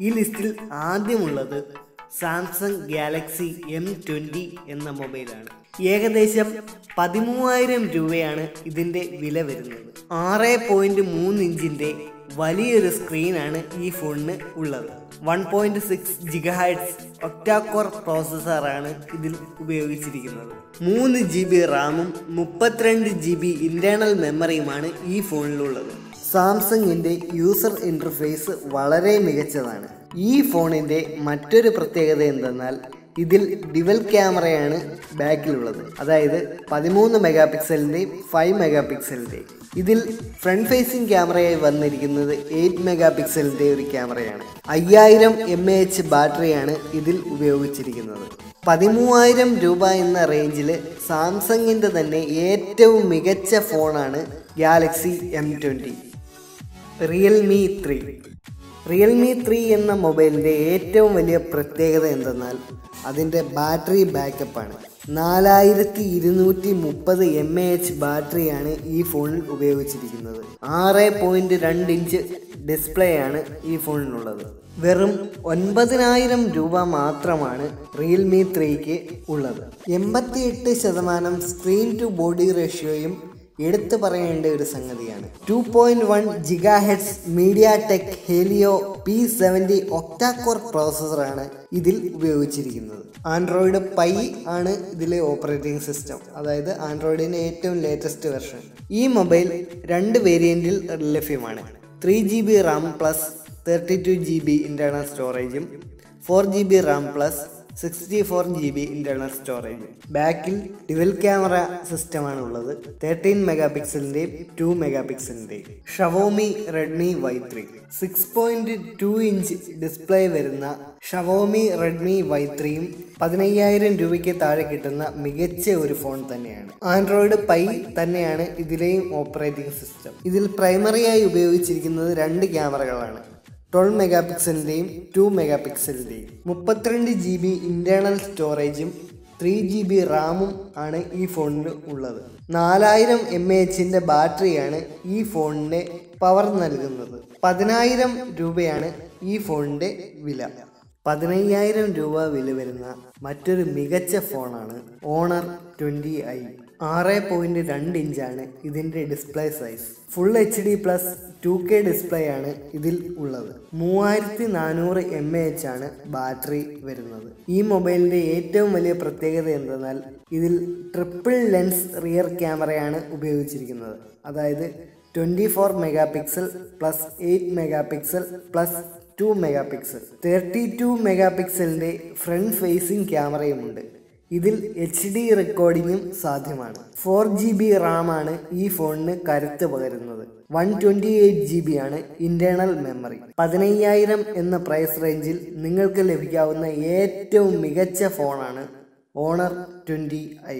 ഈ ലിസ്റ്റിൽ ആദ്യമുള്ളത് സാംസങ് ഗാലക്സി എം ട്വന്റി എന്ന മൊബൈലാണ്. ഏകദേശം പതിമൂവായിരം രൂപയാണ് ഇതിന്റെ വില വരുന്നത്. ആറ് പോയിന്റ് മൂന്ന് ഇഞ്ചിന്റെ വലിയൊരു സ്ക്രീനാണ് ഈ ഫോണിന് ഉള്ളത്. One point six gigahertz octacore പ്രോസസ്സറാണ് ഇതിൽ ഉപയോഗിച്ചിരിക്കുന്നത്. മൂന്ന് ജി ബി റാമും മുപ്പത്തിരണ്ട് ജി ബി ഇന്റേണൽ മെമ്മറിയുമാണ് ഈ ഫോണിലുള്ളത്. സാംസങ്ങിന്റെ യൂസർ ഇന്റർഫേസ് വളരെ മികച്ചതാണ്. ഈ ഫോണിന്റെ മറ്റൊരു പ്രത്യേകത എന്തെന്നാൽ ഇതിൽ ഡിവൽ ക്യാമറയാണ് ബാക്കിലുള്ളത്. അതായത് പതിമൂന്ന് മെഗാ പിക്സലിന്റെയും ഫൈവ് മെഗാ പിക്സലിന്റെയും ഇതിൽ ഫ്രണ്ട് ഫേസിംഗ് ക്യാമറയായി വന്നിരിക്കുന്നത് എയ്റ്റ് മെഗാ പിക്സലിന്റെ ഒരു ക്യാമറയാണ്. അയ്യായിരം എം എ എച്ച് ബാറ്ററിയാണ് ഇതിൽ ഉപയോഗിച്ചിരിക്കുന്നത്. പതിമൂവായിരം രൂപ എന്ന റേഞ്ചിൽ സാംസങ്ങിന്റെ തന്നെ ഏറ്റവും മികച്ച ഫോണാണ് Galaxy M twenty Realme three Realme three എന്ന മൊബൈലിന്റെ ഏറ്റവും വലിയ പ്രത്യേകത എന്തെന്നാൽ അതിന്റെ ബാറ്ററി ബാക്കപ്പാണ് നാലായിരത്തി ഇരുന്നൂറ്റി മുപ്പത് എം എ എച്ച് ബാറ്ററിയാണ് ഈ ഫോണിൽ ഉപയോഗിച്ചിരിക്കുന്നത്. ആറ് പോയിന്റ് രണ്ട് ഇഞ്ച് ഡിസ്പ്ലേ ആണ് ഈ ഫോണിനുള്ളത് വെറും ഒൻപതിനായിരം രൂപ മാത്രമാണ് റിയൽമി ത്രീക്ക് ഉള്ളത്. എൺപത്തിയെട്ട് ശതമാനം സ്ക്രീൻ ടു ബോഡി റേഷ്യോയും എടുത്തു പറയേണ്ട ഒരു സംഗതിയാണ്. Two point one gigahertz MediaTek Helio P seventy octacore പ്രോസസ്സറാണ് ഇതിൽ ഉപയോഗിച്ചിരിക്കുന്നത്. ആൻഡ്രോയിഡ് പൈ ആണ് ഇതിലെ ഓപ്പറേറ്റിംഗ് സിസ്റ്റം അതായത് ആൻഡ്രോയിഡിന്റെ ഏറ്റവും ലേറ്റസ്റ്റ് വെർഷൻ ഈ മൊബൈൽ രണ്ട് വേരിയന്റിൽ ലഭ്യമാണ്. Three G B RAM plus thirty two G B internal സ്റ്റോറേജും four G B RAM plus sixty four G B internal storage ബാക്കിൽ ഡുവൽ ക്യാമറ സിസ്റ്റമാണ് ഉള്ളത്. തേർട്ടീൻ മെഗാ പിക്സലിന്റെയും two mega പിക്സലിന്റെയും Xiaomi Redmi Y three six point two inch display വരുന്ന Xiaomi Redmi Y ത്രീയും പതിനയ്യായിരം രൂപയ്ക്ക് താഴെ കിട്ടുന്ന മികച്ച ഒരു ഫോൺ തന്നെയാണ്. ആൻഡ്രോയിഡ് പൈ തന്നെയാണ് ഇതിലെയും ഓപ്പറേറ്റിംഗ് സിസ്റ്റം ഇതിൽ പ്രൈമറിയായി ഉപയോഗിച്ചിരിക്കുന്നത് രണ്ട് ക്യാമറകളാണ് ട്വൽവ് മെഗാ പിക്സലിന്റെയും ടു മെഗാ പിക്സലിന്റെയും മുപ്പത്തിരണ്ട് ജി ബി ഇന്റേർണൽ സ്റ്റോറേജും ത്രീ ജി ബി റാമും ആണ് ഈ ഫോണിന് ഉള്ളത്. നാലായിരം എം എ എച്ചിന്റെ ബാറ്ററിയാണ് ഈ ഫോണിന്റെ പവർ നൽകുന്നത്. പതിനായിരം രൂപയാണ് ഈ ഫോണിന്റെ വില. പതിനയ്യായിരം രൂപ വില വരുന്ന മറ്റൊരു മികച്ച ഫോണാണ് ഓണർ ട്വന്റി ഐ ആറ് പോയിന്റ് രണ്ട് ഇഞ്ചാണ് ഇതിന്റെ display size. Full H D plus two K display ആണ് ഇതിൽ ഉള്ളത്. മൂവായിരത്തി നാനൂറ് എം എ എച്ച് ആണ് ബാറ്ററി വരുന്നത്. ഈ മൊബൈലിന്റെ ഏറ്റവും വലിയ പ്രത്യേകത എന്തെന്നാൽ ഇതിൽ ട്രിപ്പിൾ ലെൻസ് റിയർ ക്യാമറയാണ് ഉപയോഗിച്ചിരിക്കുന്നത്. അതായത് twenty four mega pixel plus eight mega pixel plus two mega pixel thirty two mega പിക്സലിന്റെ front facing ക്യാമറയുമുണ്ട്. ഇതിൽ എച്ച് ഡി റെക്കോർഡിങ്ങും സാധ്യമാണ്. ഫോർ ജി ബി റാമാണ് ഈ ഫോണിന് കരുത്ത് പകരുന്നത്. One twenty eight G B ആണ് ഇന്റേണൽ മെമ്മറി പതിനയ്യായിരം എന്ന പ്രൈസ് റേഞ്ചിൽ നിങ്ങൾക്ക് ലഭിക്കാവുന്ന ഏറ്റവും മികച്ച ഫോണാണ് ഓണർ ട്വന്റി ഐ